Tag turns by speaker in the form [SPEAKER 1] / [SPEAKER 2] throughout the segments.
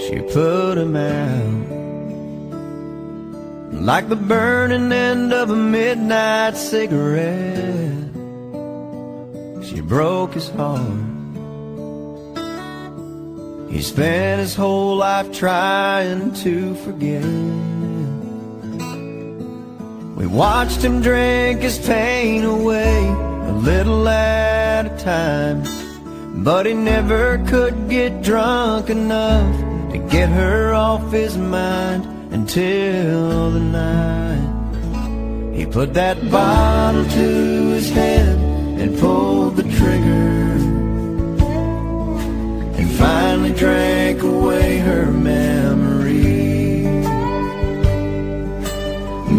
[SPEAKER 1] she put him out. Like the burning end of a midnight cigarette, she broke his heart. He spent his whole life trying to forget. We watched him drink his pain away a little at a time. But he never could get drunk enough to get her off his mind until the night. He put that bottle to his head and pulled the trigger. And finally drank away her memory.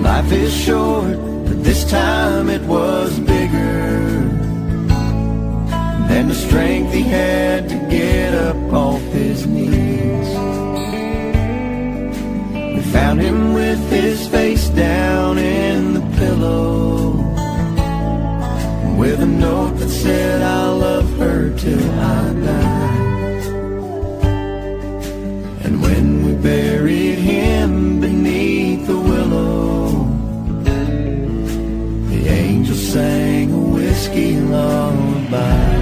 [SPEAKER 1] Life is short, but this time it was bigger found him with his face down in the pillow, with a note that said, I'll love her till I die. And when we buried him beneath the willow, the angel sang a whiskey lullaby.